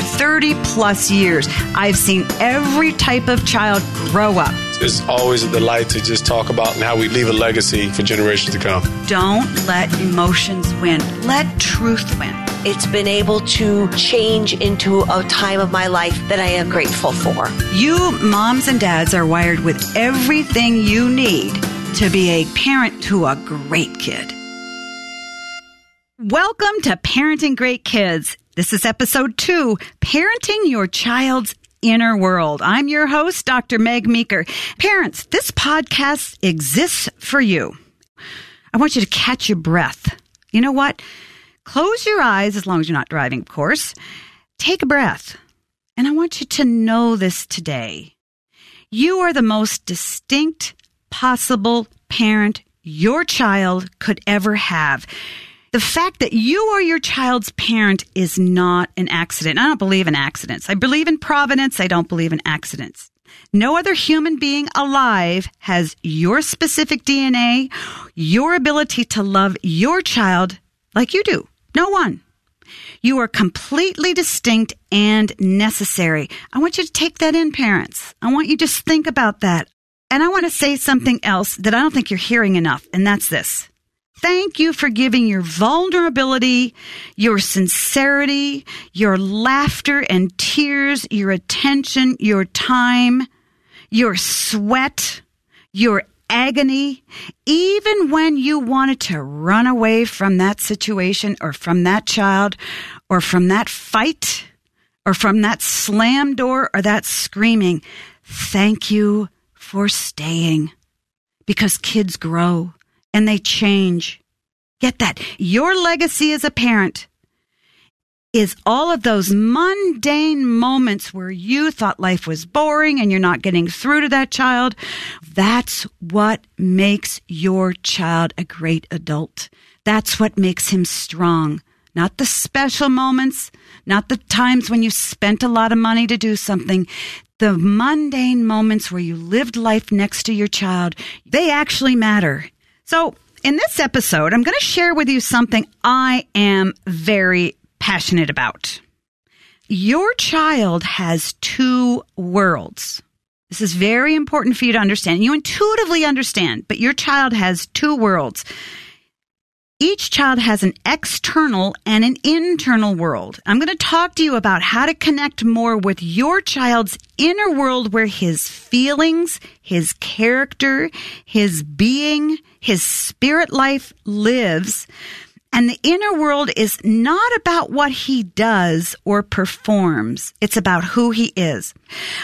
for 30 plus years. I've seen every type of child grow up. It's always a delight to just talk about how we leave a legacy for generations to come. Don't let emotions win, let truth win. It's been able to change into a time of my life that I am grateful for. You moms and dads are wired with everything you need to be a parent to a great kid. Welcome to Parenting Great Kids. This is episode two Parenting Your Child's Inner World. I'm your host, Dr. Meg Meeker. Parents, this podcast exists for you. I want you to catch your breath. You know what? Close your eyes, as long as you're not driving, of course. Take a breath. And I want you to know this today. You are the most distinct possible parent your child could ever have. The fact that you are your child's parent is not an accident. I don't believe in accidents. I believe in providence. I don't believe in accidents. No other human being alive has your specific DNA, your ability to love your child like you do. No one. You are completely distinct and necessary. I want you to take that in, parents. I want you to just think about that. And I want to say something else that I don't think you're hearing enough, and that's this. Thank you for giving your vulnerability, your sincerity, your laughter and tears, your attention, your time, your sweat, your agony, even when you wanted to run away from that situation or from that child or from that fight or from that slam door or that screaming. Thank you for staying because kids grow and they change. Get that. Your legacy as a parent is all of those mundane moments where you thought life was boring and you're not getting through to that child. That's what makes your child a great adult. That's what makes him strong. Not the special moments, not the times when you spent a lot of money to do something. The mundane moments where you lived life next to your child, they actually matter. So, in this episode, I'm going to share with you something I am very passionate about. Your child has two worlds. This is very important for you to understand. You intuitively understand, but your child has two worlds. Each child has an external and an internal world. I'm going to talk to you about how to connect more with your child's inner world where his feelings, his character, his being, his spirit life lives and the inner world is not about what he does or performs. It's about who he is.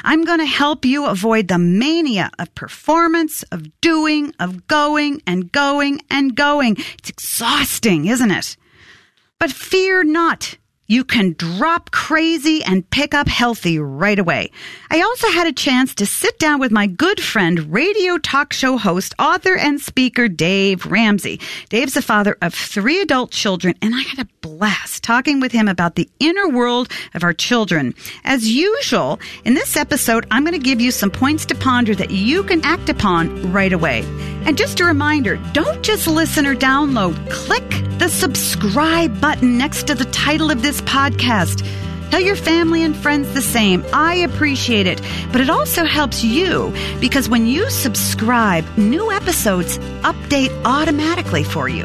I'm going to help you avoid the mania of performance, of doing, of going and going and going. It's exhausting, isn't it? But fear not. You can drop crazy and pick up healthy right away. I also had a chance to sit down with my good friend, radio talk show host, author, and speaker Dave Ramsey. Dave's the father of three adult children, and I had a blast talking with him about the inner world of our children. As usual, in this episode, I'm going to give you some points to ponder that you can act upon right away. And just a reminder don't just listen or download, click the subscribe button next to the title of this podcast. Tell your family and friends the same. I appreciate it. But it also helps you because when you subscribe, new episodes update automatically for you.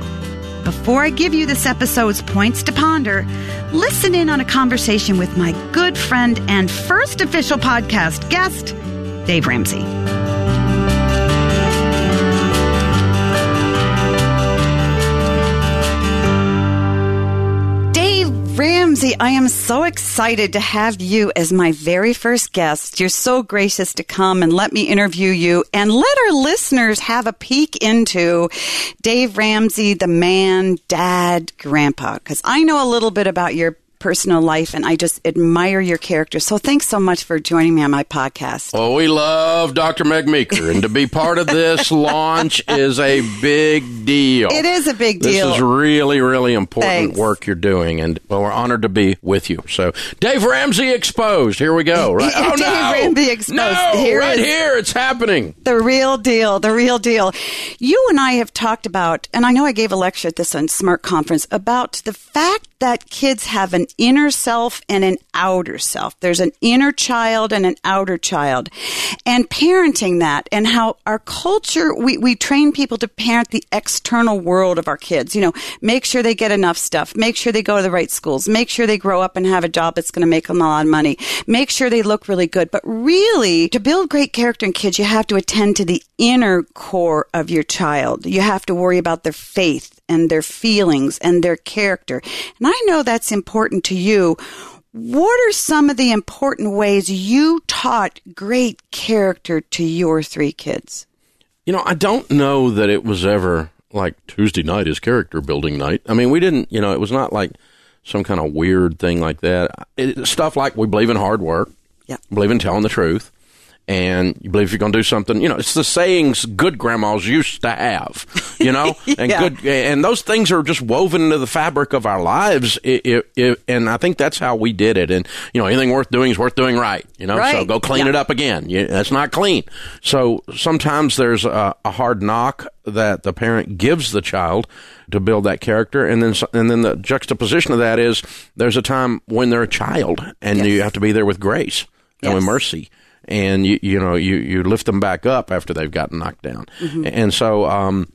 Before I give you this episode's points to ponder, listen in on a conversation with my good friend and first official podcast guest, Dave Ramsey. Ramsey, I am so excited to have you as my very first guest. You're so gracious to come and let me interview you and let our listeners have a peek into Dave Ramsey, the man, dad, grandpa, because I know a little bit about your personal life, and I just admire your character. So thanks so much for joining me on my podcast. Well, we love Dr. Meg Meeker, and to be part of this launch is a big deal. It is a big deal. This is really, really important Thanks. work you're doing, and well, we're honored to be with you. So, Dave Ramsey exposed. Here we go. Right? Oh Dave no, Ramsey exposed. No, Here right here, it's happening. The real deal, the real deal. You and I have talked about, and I know I gave a lecture at this on Smart Conference about the fact that kids have an inner self and an outer self. There's an inner child and an outer child. And parenting that and how our culture, we, we train people to parent the external world of our kids. You know, make sure they get enough stuff. Make sure they go to the right schools. Make sure they grow up and have a job that's going to make them a lot of money. Make sure they look really good. But really, to build great character in kids, you have to attend to the inner core of your child. You have to worry about their faith and their feelings and their character. And I know that's important to you. What are some of the important ways you taught great character to your three kids? You know, I don't know that it was ever like Tuesday night is character building night. I mean, we didn't, you know, it was not like some kind of weird thing like that. It, stuff like we believe in hard work, yeah. believe in telling the truth, and you believe you're going to do something. You know, it's the sayings good grandmas used to have. You know, and Yeah. good, and those things are just woven into the fabric of our lives. It, it, it, and I think that's how we did it. And you know, anything worth doing is worth doing right. You know, so go clean Yeah. it up again. You, that's not clean. So sometimes there's a, a hard knock that the parent gives the child to build that character, and then and then the juxtaposition of that is there's a time when they're a child, and Yes. you have to be there with grace and with mercy. And you you know you, you lift them back up after they've gotten knocked down, Mm-hmm. and so um,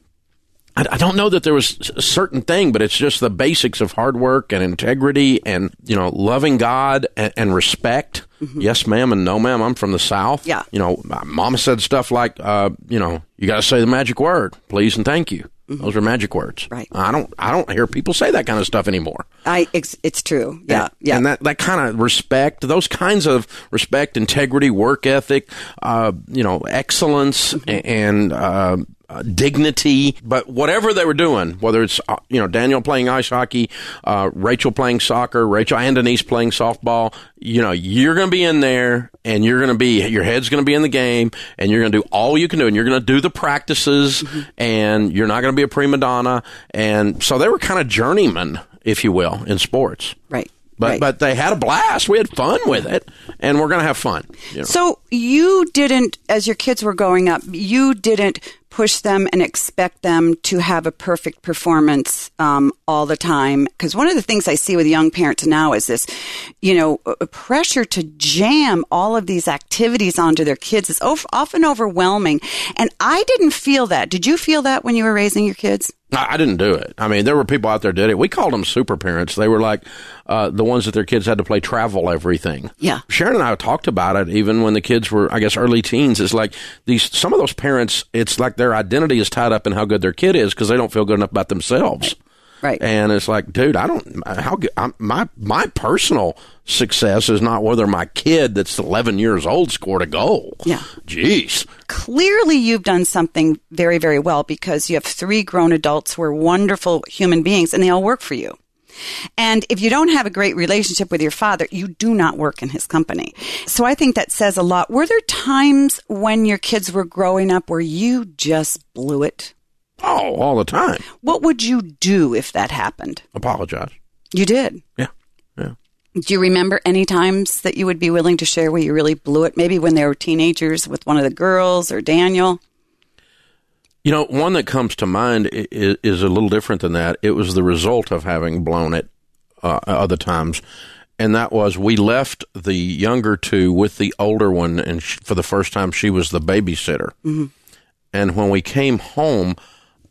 I, I don't know that there was a certain thing, but it's just the basics of hard work and integrity and, you know, loving God and, and respect. Yes, ma'am, and no, ma'am. I'm from the South. Mm-hmm. Yeah. You know, my mama said stuff like, uh, you know, you got to say the magic word, please and thank you. Those are magic words. Mm-hmm. Right. I don't, I don't hear people say that kind of stuff anymore. I, it's, it's true. Yeah. And- Yeah. And that, that kind of respect, those kinds of respect, integrity, work ethic, uh, you know, excellence Mm-hmm. and, uh, uh, dignity, but whatever they were doing, whether it's uh, you know Daniel playing ice hockey, uh, Rachel playing soccer, Rachel and Denise playing softball, you know you're going to be in there and you're going to be your head's going to be in the game and you're going to do all you can do and you're going to do the practices and you're not going to be a prima donna and so they were kind of journeymen, if you will, in sports. right. But right. but they had a blast. We had fun with it, and we're going to have fun. you know. So you didn't, as your kids were growing up, you didn't push them and expect them to have a perfect performance um, all the time. Because one of the things I see with young parents now is this, you know, pressure to jam all of these activities onto their kids is often overwhelming. And I didn't feel that. Did you feel that when you were raising your kids? I, I didn't do it. I mean, there were people out there did it. We called them super parents. They were like uh, the ones that their kids had to play travel everything. Yeah. Sharon and I talked about it even when the kids were, I guess, early teens. It's like these some of those parents. It's like their identity is tied up in how good their kid is because they don't feel good enough about themselves. Right. And it's like, dude, I don't. How good? I'm, my my personal success is not whether my kid that's 11 years old scored a goal. Yeah. Jeez. clearly you've done something very, very well because you have three grown adults who are wonderful human beings and they all work for you. And if you don't have a great relationship with your father, you do not work in his company. So I think that says a lot. Were there times when your kids were growing up where you just blew it? Oh, all the time. What would you do if that happened? Apologize. You did. Yeah. Yeah. Do you remember any times that you would be willing to share where you really blew it? Maybe when they were teenagers with one of the girls or Daniel? You know, one that comes to mind is, is a little different than that. It was the result of having blown it uh, other times, and that was we left the younger two with the older one, and sh- for the first time, she was the babysitter. And when we came home,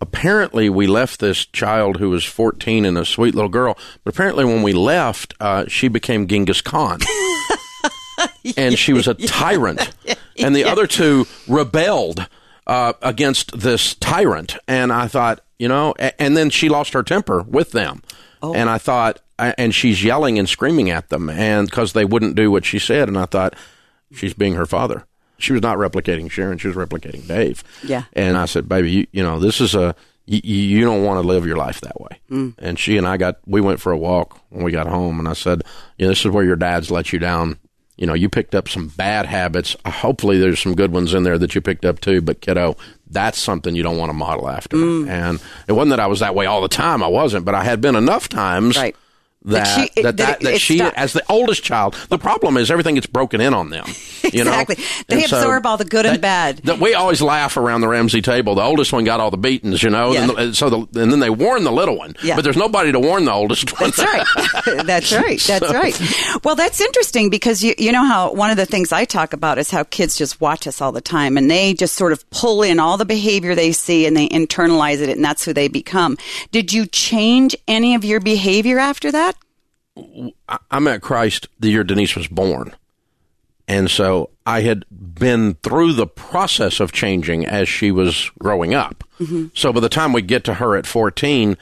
apparently we left this child who was 14 and a sweet little girl, but apparently when we left, uh, she became Genghis Khan. and she was a tyrant. And the other two rebelled uh, against this tyrant. And I thought, you know, and then she lost her temper with them. And I thought, and she's yelling and screaming at them, and because they wouldn't do what she said. And I thought, she's being her father. She was not replicating Sharon; she was replicating Dave. Yeah. And I said, baby, you, you know, this is a you, you don't want to live your life that way. Mm. And she and I got we went for a walk when we got home, and I said, you know, this is where your dad's let you down. You know, you picked up some bad habits. Uh, hopefully, there's some good ones in there that you picked up too. But kiddo, that's something you don't want to model after. Mm. And it wasn't that I was that way all the time. I wasn't, but I had been enough times Right. That that she- that, that it- that she as the oldest child the problem is everything gets broken in on them you know Exactly. They And so absorb all the good and that- bad. that we always laugh around the Ramsey table the oldest one got all the beatings you know Yeah. and, the, so the, and then they warn the little one Yeah. but there's nobody to warn the oldest one That's right. That's right. That's right. Well, that's interesting because you you know how one of the things I talk about is how kids just watch us all the time and they just sort of pull in all the behavior they see and they internalize it and that's who they become. Did you change any of your behavior after that? I- met Christ the year Denise was born. And so I had been through the process of changing as she was growing up. Mm-hmm. So by the time we get to her at 14,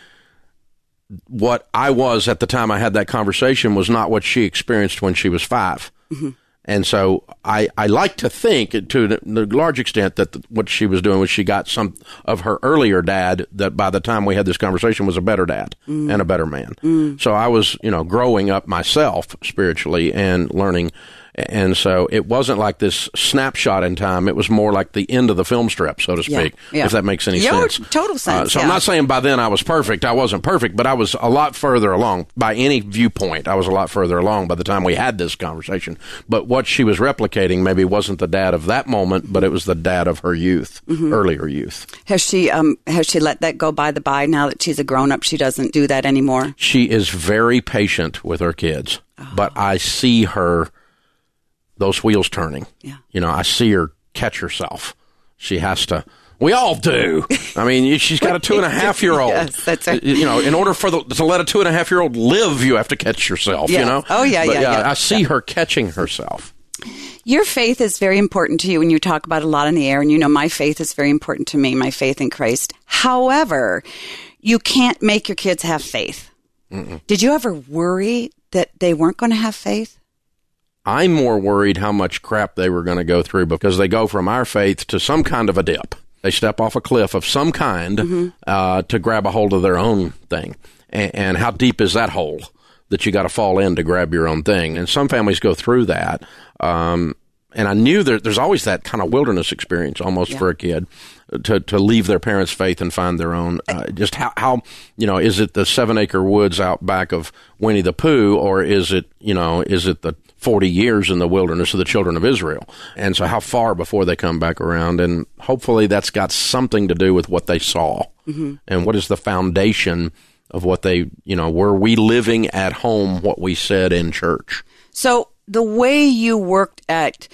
what I was at the time I had that conversation was not what she experienced when she was 5 mm-hmm. And so I, I like to think to the large extent that the, what she was doing was she got some of her earlier dad that by the time we had this conversation was a better dad mm. and a better man. Mm. So I was, you know, growing up myself spiritually and learning. And so it wasn't like this snapshot in time. It was more like the end of the film strip, so to speak, yeah. if that makes any Yeah, sense. total Uh, sense, so I'm not saying by then I was perfect. I wasn't perfect, but I was a lot further along by any viewpoint. I was a lot further along by the time we had this conversation. But what she was replicating maybe wasn't the dad of that moment, but it was the dad of her youth, Mm-hmm. earlier youth. Has she um has she let that go by the by now that she's a grown up? She doesn't do that anymore. She is very patient with her kids, but I see her those wheels turning. Yeah. You know, I see her catch herself. She has to. We all do. I mean, she's got a two and a half year old. Yes, that's right. You know, in order for the, to let a two and a half year old live, you have to catch yourself. Yeah. You know. Oh, yeah, But, yeah, uh, yeah. I see her catching herself. Your faith is very important to you, and you talk about a lot in the air. And you know, my faith is very important to me, my faith in Christ. However, you can't make your kids have faith. Did you ever worry that they weren't going to have faith? I'm more worried how much crap they were going to go through because they go from our faith to some kind of a dip. They step off a cliff of some kind uh, to grab a hold of their own thing. And, and how deep is that hole that you got to fall in to grab your own thing? And some families go through that. Um, and I knew that there's always that kind of wilderness experience almost for a kid to, to leave their parents' faith and find their own. Uh, just how, how, you know, is it the seven acre woods out back of Winnie the Pooh or is it, you know, is it the 40 years in the wilderness of the children of Israel? And so how far before they come back around? And hopefully that's got something to do with what they saw mm-hmm. and what is the foundation of what they, you know, were we living at home what we said in church? So the way you worked at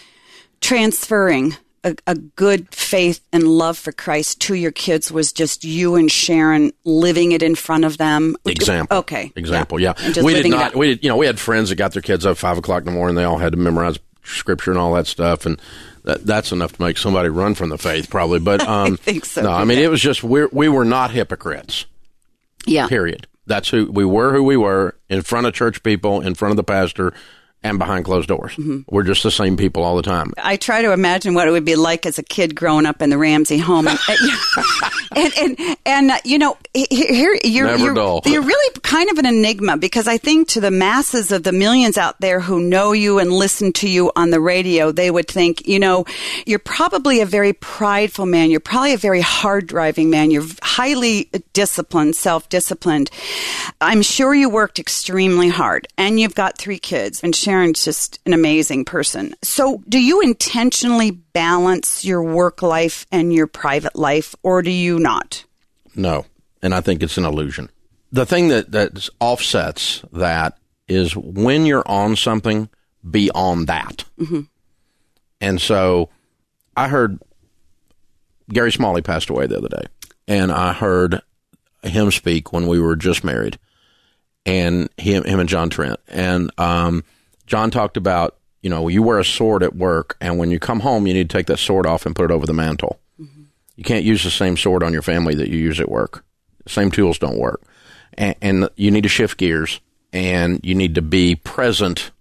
transferring a, a good faith and love for Christ to your kids was just you and Sharon living it in front of them. Example. Okay. Example. Yeah. And just We did not. We did. You know, we had friends that got their kids up five o'clock in the morning. They all had to memorize scripture and all that stuff, and that, that's enough to make somebody run from the faith, probably. But um, think so, No, I mean, it was just we we were not hypocrites. yeah. Period. That's who we were. Who we were in front of church people, in front of the pastor, and behind closed doors. Mm-hmm. We're just the same people all the time. I try to imagine what it would be like as a kid growing up in the Ramsey home, and and and, and, uh, you know, here you're, you're, you're really kind of an enigma because I think to the masses of the millions out there who know you and listen to you on the radio, they would think, you know, you're probably a very prideful man. You're probably a very hard driving man. You're highly disciplined, self disciplined. I'm sure you worked extremely hard, and you've got three kids, and Sharon's just an amazing person. So, do you intentionally balance your work life and your private life, or do you not? No, and I think it's an illusion. The thing that that offsets that is when you're on something, be on that. And so, I heard Gary Smalley passed away the other day, and I heard him speak when we were just married, and him him and John Trent, and um, John talked about you know you wear a sword at work, and when you come home, you need to take that sword off and put it over the mantle. You can't use the same sword on your family that you use at work. Same tools don't work. And, and you need to shift gears and you need to be present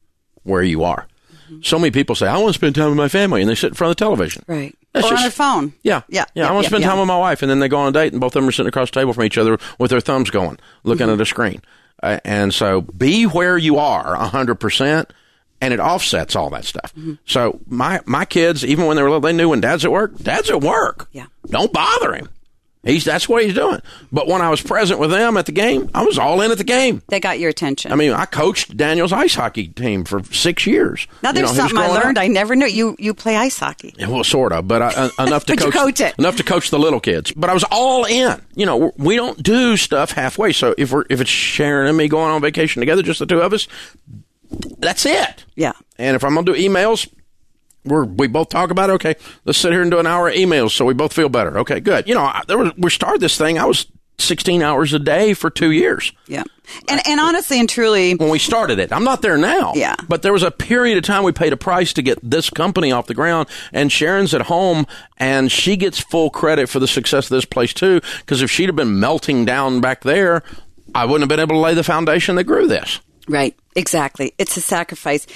where you are. So many people say, I want to spend time with my family, and they sit in front of the television. Right. That's or on just- their phone. Yeah. Yeah. Yeah. I want to spend yeah. time with my wife. And then they go on a date, and both of them are sitting across the table from each other with their thumbs going, looking Mm-hmm. at a screen. Uh, and so be where you are 100%, and it offsets all that stuff. Mm-hmm. So my, my kids, even when they were little, they knew when dad's at work, dad's at work. Yeah. Don't bother him. He's that's what he's doing. But when I was present with them at the game, I was all in at the game. They got your attention. I mean, I coached Daniel's ice hockey team for six years. now there's You know, something I learned. up. I never knew you you play ice hockey. Yeah, Well, sort of, but uh, enough to coach, coach it. enough to coach the little kids. But I was all in. You know, we don't do stuff halfway. So if we're if it's Sharon and me going on vacation together, just the two of us, that's it. Yeah. And if I'm gonna do emails, we're we both talk about it. Okay, let's sit here and do an hour of emails so we both feel better. Okay, good. You know, I, there was we started this thing. I was 16 hours a day for two years Yeah. And and honestly and truly, when we started it. I'm not there now. Yeah. But there was a period of time we paid a price to get this company off the ground, and Sharon's at home, and she gets full credit for the success of this place too. Because if she'd have been melting down back there, I wouldn't have been able to lay the foundation that grew this. Right, exactly. It's a sacrifice.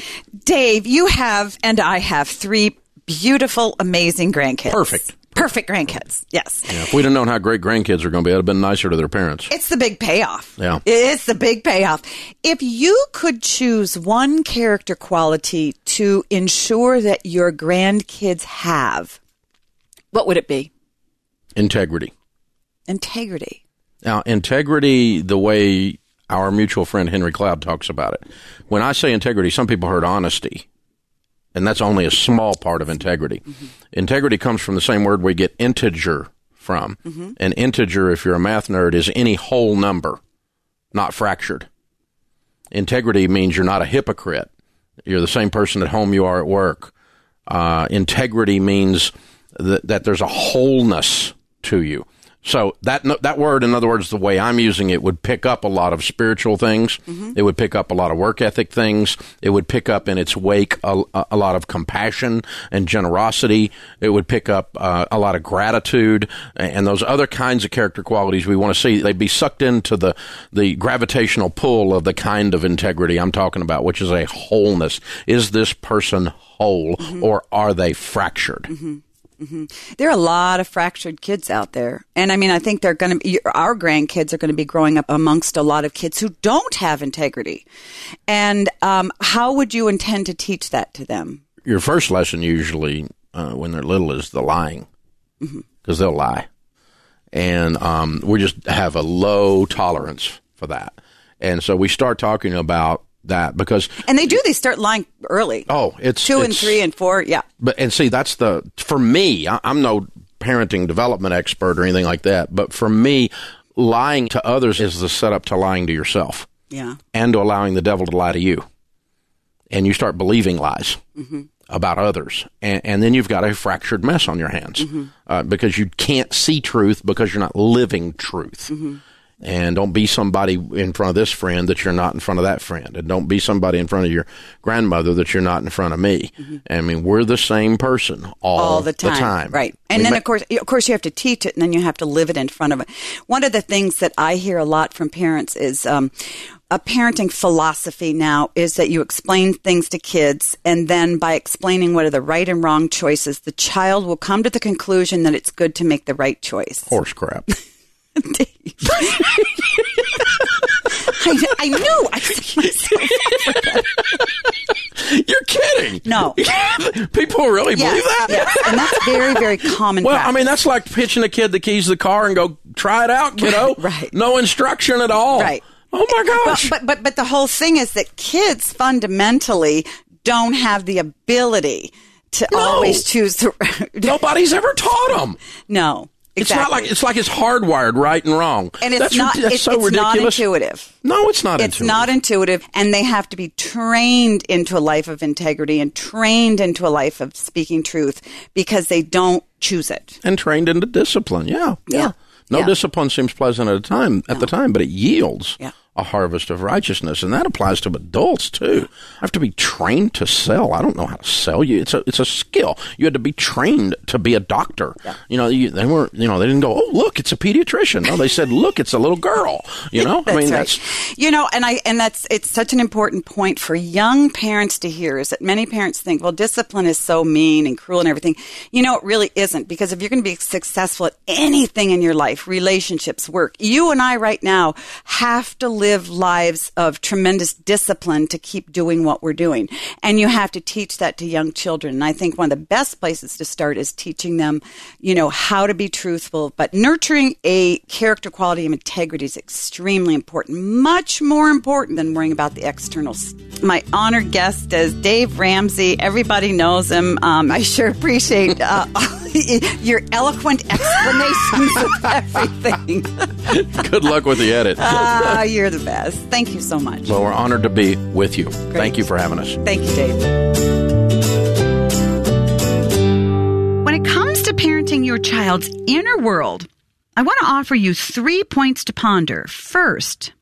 Dave, you have, and I have three beautiful, amazing grandkids. Perfect. Perfect grandkids. Yes. Yeah, if we'd have known how great grandkids are going to be, it'd have been nicer to their parents. It's the big payoff. Yeah. It's the big payoff. If you could choose one character quality to ensure that your grandkids have, what would it be? Integrity. Integrity. Now, integrity, the way our mutual friend Henry Cloud talks about it. When I say integrity, some people heard honesty, and that's only a small part of integrity. Integrity comes from the same word we get integer from. An integer, if you're a math nerd, is any whole number, not fractured. Integrity means you're not a hypocrite. You're the same person at home you are at work. Uh, integrity means that, that there's a wholeness to you. So that that word, in other words, the way I'm using it, would pick up a lot of spiritual things. Mm-hmm. It would pick up a lot of work ethic things. It would pick up in its wake a, a lot of compassion and generosity. It would pick up uh, a lot of gratitude and those other kinds of character qualities we want to see. They'd be sucked into the the gravitational pull of the kind of integrity I'm talking about, which is a wholeness. Is this person whole, mm-hmm. or are they fractured? Mm-hmm. There are a lot of fractured kids out there. And I mean, I think they're going to be, our grandkids are going to be growing up amongst a lot of kids who don't have integrity. And um, how would you intend to teach that to them? your first lesson usually uh, when they're little is the lying because they'll lie and um, we just have a low tolerance for that and so we start talking about that because And they do, they start lying early. oh it's Two and three and four. Yeah. but and see that's the for me I, i'm no parenting development expert or anything like that but for me lying to others is the setup to lying to yourself Yeah. and to allowing the devil to lie to you. And you start believing lies Mm-hmm. about others. And, and then you've got a fractured mess on your hands Mm-hmm. uh, because you can't see truth because you're not living truth. Mm-hmm. And don't be somebody in front of this friend that you're not in front of that friend. And don't be somebody in front of your grandmother that you're not in front of me. I mean, we're the same person all, Mm-hmm. all the time. Right. And We then ma- of course of course you have to teach it and then you have to live it in front of it. One of the things that I hear a lot from parents is um, a parenting philosophy now is that you explain things to kids and then by explaining what are the right and wrong choices, the child will come to the conclusion that it's good to make the right choice. horse crap. I, I knew I myself you're kidding. No. People really Yes, believe that? yes. And that's very, very common. Well, I mean, that's like pitching a kid the keys to the car and go try it out, kiddo. right. No instruction at all. Right. Oh my gosh. But, but but but the whole thing is that kids fundamentally don't have the ability to No. always choose the Nobody's ever taught them. no. It's not like it's like it's hardwired right and wrong. and it's that's, not that's it's, so it's not ridiculous. intuitive. No, it's not intuitive. It's intuitive. not intuitive, and they have to be trained into a life of integrity and trained into a life of speaking truth because they don't choose it. and trained into discipline. Yeah, Yeah. No Yeah. discipline seems pleasant at a time at the time, but it yields Yeah. A harvest of righteousness, and that applies to adults too. I have to be trained to sell. I don't know how to sell you. It's a it's a skill. You had to be trained to be a doctor. You know, you, they weren't. You know, they didn't go. Oh, look, it's a pediatrician. No, they said, look, it's a little girl. You know, I mean, right. that's you know, and I and that's it's such an important point for young parents to hear is that many parents think, well, discipline is so mean and cruel and everything. You know, it really isn't because if you're going to be successful at anything in your life, relationships, work, you and I right now have to live lives of tremendous discipline to keep doing what we're doing. And you have to teach that to young children. And I think one of the best places to start is teaching them, you know, how to be truthful, but nurturing a character quality of integrity is extremely important, much more important than worrying about the externals. My honored guest is Dave Ramsey. Everybody knows him. Um, I sure appreciate uh, your eloquent explanations of everything. Good luck with the edit. Ah, you're the best. Thank you so much. Well, we're honored to be with you. Thank you for having us. Thank you, Dave. When it comes to parenting your child's inner world, I want to offer you three points to ponder. First,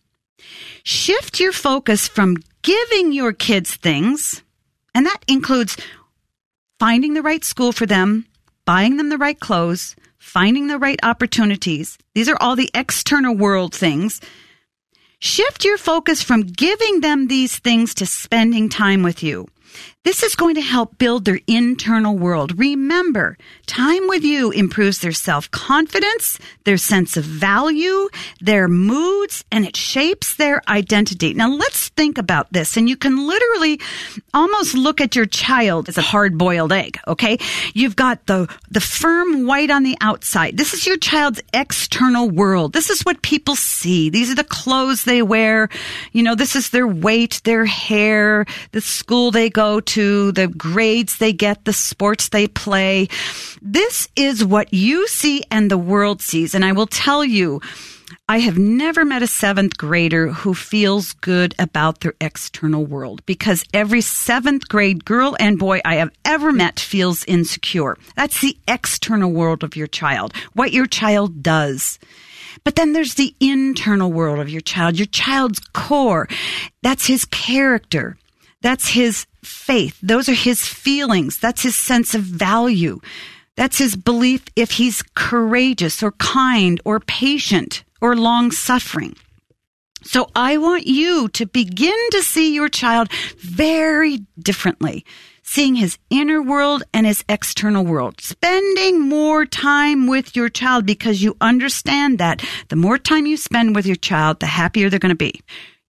shift your focus from giving your kids things, and that includes finding the right school for them, buying them the right clothes, finding the right opportunities. These are all the external world things. Shift your focus from giving them these things to spending time with you. This is going to help build their internal world. Remember, time with you improves their self confidence, their sense of value, their moods, and it shapes their identity. Now let's think about this. And you can literally almost look at your child as a hard boiled egg. Okay. You've got the, the firm white on the outside. This is your child's external world. This is what people see. These are the clothes they wear. You know, this is their weight, their hair, the school they go to to, the grades they get, the sports they play. This is what you see and the world sees. And I will tell you, I have never met a seventh grader who feels good about their external world because every seventh grade girl and boy I have ever met feels insecure. That's the external world of your child, what your child does. But then there's the internal world of your child, your child's core. That's his character. That's his faith. Those are his feelings. That's his sense of value. That's his belief if he's courageous or kind or patient or long suffering. So I want you to begin to see your child very differently, seeing his inner world and his external world, spending more time with your child because you understand that the more time you spend with your child, the happier they're going to be.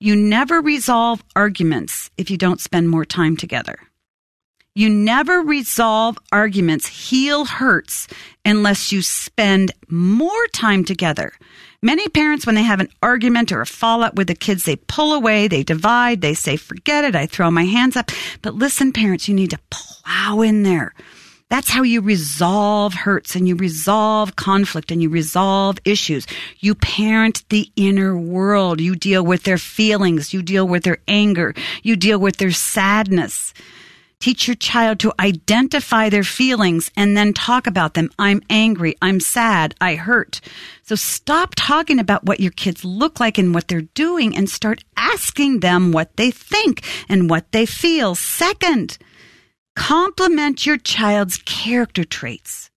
You never resolve arguments if you don't spend more time together. You never resolve arguments, heal hurts, unless you spend more time together. Many parents, when they have an argument or a fallout with the kids, they pull away, they divide, they say, forget it, I throw my hands up. But listen, parents, you need to plow in there. That's how you resolve hurts and you resolve conflict and you resolve issues. You parent the inner world. You deal with their feelings. You deal with their anger. You deal with their sadness. Teach your child to identify their feelings and then talk about them. I'm angry. I'm sad. I hurt. So stop talking about what your kids look like and what they're doing and start asking them what they think and what they feel. Second, Compliment your child's character traits.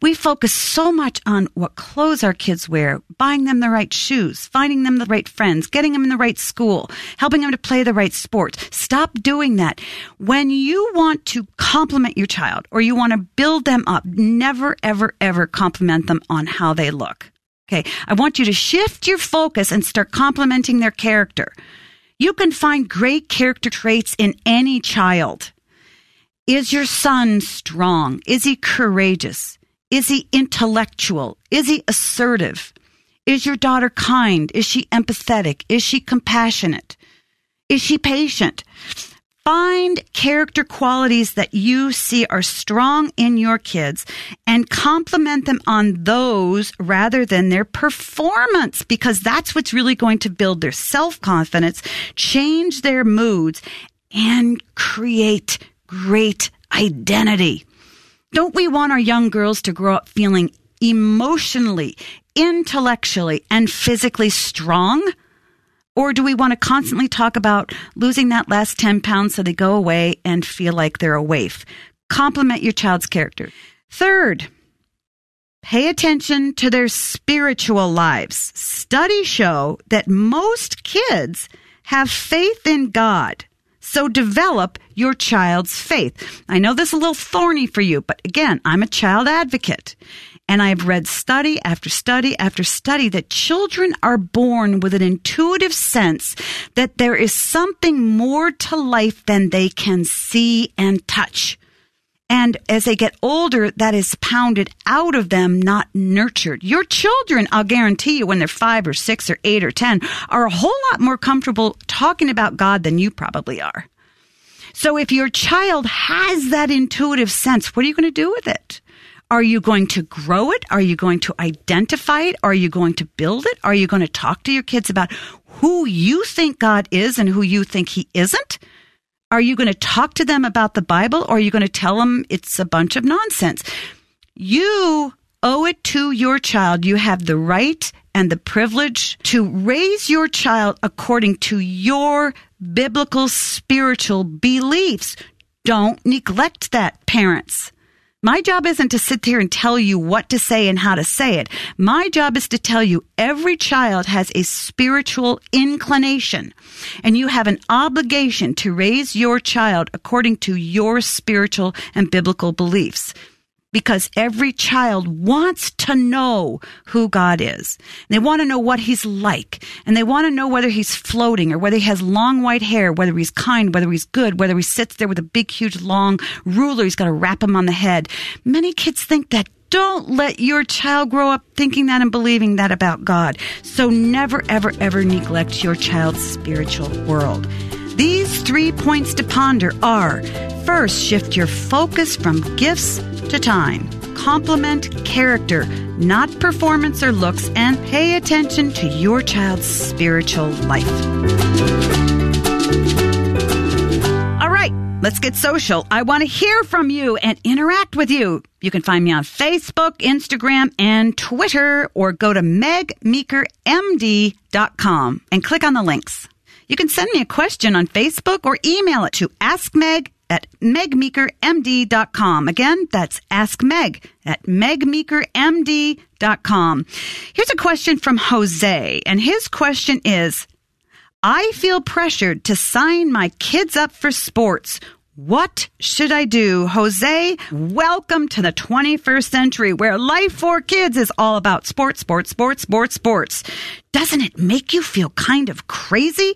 We focus so much on what clothes our kids wear, buying them the right shoes, finding them the right friends, getting them in the right school, helping them to play the right sports. Stop doing that. When you want to compliment your child or you want to build them up, never, ever, ever compliment them on how they look. Okay. I want you to shift your focus and start complimenting their character. You can find great character traits in any child. Is your son strong? Is he courageous? Is he intellectual? Is he assertive? Is your daughter kind? Is she empathetic? Is she compassionate? Is she patient? Find character qualities that you see are strong in your kids and compliment them on those rather than their performance because that's what's really going to build their self confidence, change their moods, and create great identity. Don't we want our young girls to grow up feeling emotionally, intellectually, and physically strong? Or do we want to constantly talk about losing that last 10 pounds so they go away and feel like they're a waif? Compliment your child's character. Third, pay attention to their spiritual lives. Studies show that most kids have faith in God so develop your child's faith. I know this is a little thorny for you, but again, I'm a child advocate. And I've read study after study after study that children are born with an intuitive sense that there is something more to life than they can see and touch. And as they get older, that is pounded out of them, not nurtured. Your children, I'll guarantee you, when they're five or six or eight or 10, are a whole lot more comfortable talking about God than you probably are. So if your child has that intuitive sense, what are you going to do with it? Are you going to grow it? Are you going to identify it? Are you going to build it? Are you going to talk to your kids about who you think God is and who you think He isn't? Are you going to talk to them about the Bible or are you going to tell them it's a bunch of nonsense? You owe it to your child. You have the right and the privilege to raise your child according to your biblical spiritual beliefs. Don't neglect that, parents. My job isn't to sit there and tell you what to say and how to say it. My job is to tell you every child has a spiritual inclination and you have an obligation to raise your child according to your spiritual and biblical beliefs because every child wants to know who God is. They want to know what he's like, and they want to know whether he's floating or whether he has long white hair, whether he's kind, whether he's good, whether he sits there with a big, huge, long ruler he's got to wrap him on the head. Many kids think that. Don't let your child grow up thinking that and believing that about God. So never, ever, ever neglect your child's spiritual world. These three points to ponder are first, shift your focus from gifts to time. Compliment character, not performance or looks, and pay attention to your child's spiritual life. All right, let's get social. I want to hear from you and interact with you. You can find me on Facebook, Instagram, and Twitter, or go to megmeekermd.com and click on the links. You can send me a question on Facebook or email it to askmeg at megmeekermd.com. Again, that's Ask Meg at megmeekermd.com. Here's a question from Jose, and his question is I feel pressured to sign my kids up for sports. What should I do? Jose, welcome to the 21st century where life for kids is all about sports, sports, sports, sports, sports. Doesn't it make you feel kind of crazy?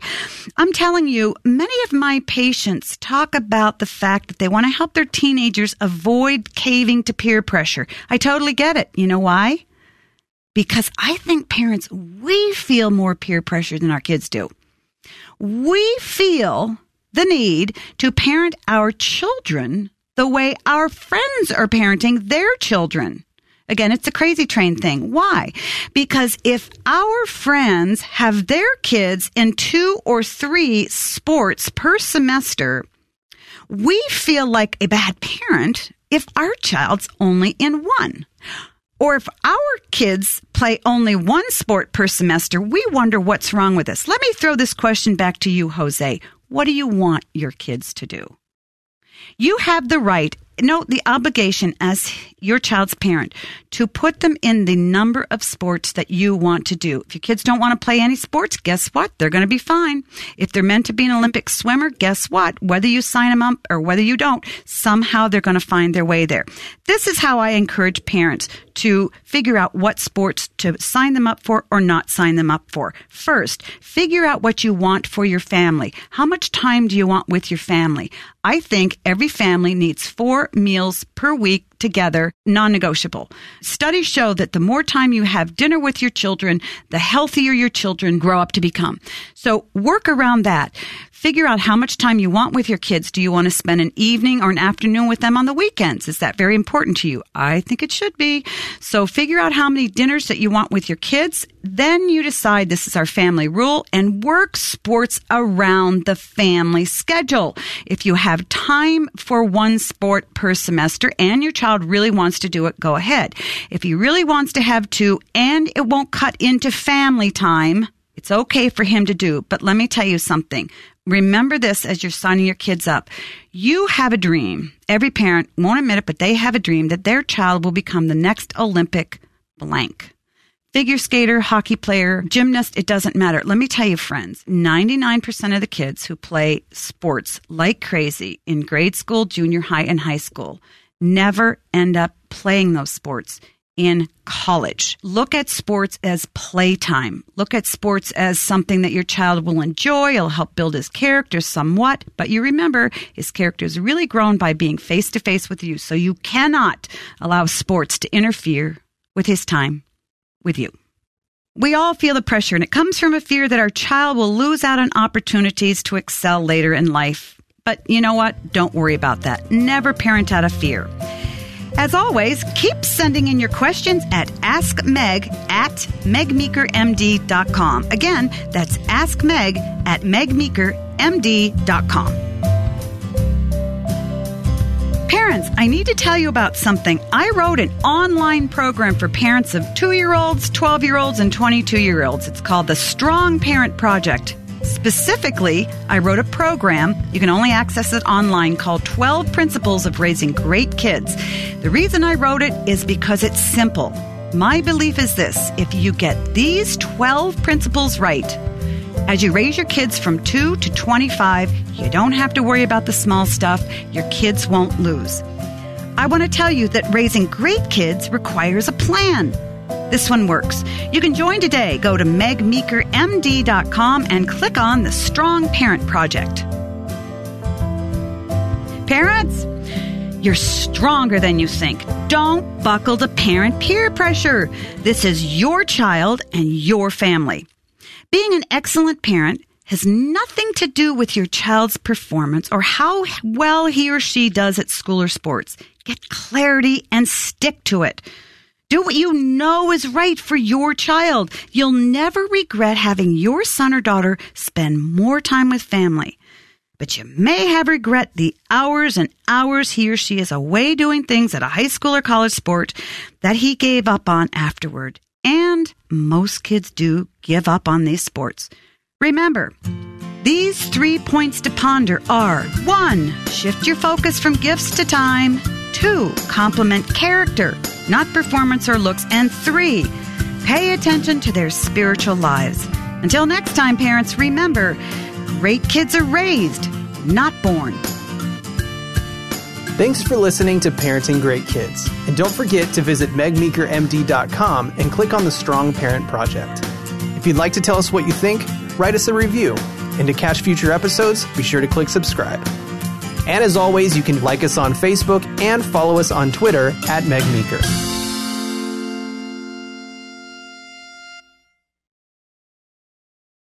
I'm telling you, many of my patients talk about the fact that they want to help their teenagers avoid caving to peer pressure. I totally get it. You know why? Because I think parents, we feel more peer pressure than our kids do. We feel the need to parent our children the way our friends are parenting their children. Again, it's a crazy train thing. Why? Because if our friends have their kids in two or three sports per semester, we feel like a bad parent if our child's only in one. Or if our kids play only one sport per semester, we wonder what's wrong with us. Let me throw this question back to you, Jose. What do you want your kids to do? You have the right no, the obligation as your child's parent to put them in the number of sports that you want to do. If your kids don't want to play any sports, guess what? They're going to be fine. If they're meant to be an Olympic swimmer, guess what? Whether you sign them up or whether you don't, somehow they're going to find their way there. This is how I encourage parents to figure out what sports to sign them up for or not sign them up for. First, figure out what you want for your family. How much time do you want with your family? I think every family needs four meals per week together, non negotiable. Studies show that the more time you have dinner with your children, the healthier your children grow up to become. So work around that. Figure out how much time you want with your kids. Do you want to spend an evening or an afternoon with them on the weekends? Is that very important to you? I think it should be. So figure out how many dinners that you want with your kids. Then you decide this is our family rule and work sports around the family schedule. If you have time for one sport per semester and your child really wants to do it, go ahead. If he really wants to have two and it won't cut into family time, it's okay for him to do. But let me tell you something. Remember this as you're signing your kids up. You have a dream. Every parent won't admit it, but they have a dream that their child will become the next Olympic blank. Figure skater, hockey player, gymnast, it doesn't matter. Let me tell you, friends, 99% of the kids who play sports like crazy in grade school, junior high, and high school never end up playing those sports in college. Look at sports as playtime. Look at sports as something that your child will enjoy. It'll help build his character somewhat. But you remember, his character is really grown by being face to face with you. So you cannot allow sports to interfere with his time with you. We all feel the pressure, and it comes from a fear that our child will lose out on opportunities to excel later in life. But you know what? Don't worry about that. Never parent out of fear. As always, keep sending in your questions at AskMeg at megmeekermd.com. Again, that's AskMeg at megmeekermd.com. Parents, I need to tell you about something. I wrote an online program for parents of two year olds, 12 year olds, and 22 year olds. It's called the Strong Parent Project. Specifically, I wrote a program, you can only access it online, called 12 Principles of Raising Great Kids. The reason I wrote it is because it's simple. My belief is this if you get these 12 principles right, as you raise your kids from 2 to 25, you don't have to worry about the small stuff. Your kids won't lose. I want to tell you that raising great kids requires a plan. This one works. You can join today. Go to megmeekermd.com and click on the Strong Parent Project. Parents, you're stronger than you think. Don't buckle to parent peer pressure. This is your child and your family. Being an excellent parent has nothing to do with your child's performance or how well he or she does at school or sports. Get clarity and stick to it. Do what you know is right for your child. You'll never regret having your son or daughter spend more time with family. But you may have regret the hours and hours he or she is away doing things at a high school or college sport that he gave up on afterward. And most kids do give up on these sports. Remember, these three points to ponder are one, shift your focus from gifts to time. Two, compliment character, not performance or looks. And three, pay attention to their spiritual lives. Until next time, parents, remember great kids are raised, not born. Thanks for listening to Parenting Great Kids. And don't forget to visit megmeekermd.com and click on the Strong Parent Project. If you'd like to tell us what you think, write us a review. And to catch future episodes, be sure to click subscribe. And as always, you can like us on Facebook and follow us on Twitter at megmeeker.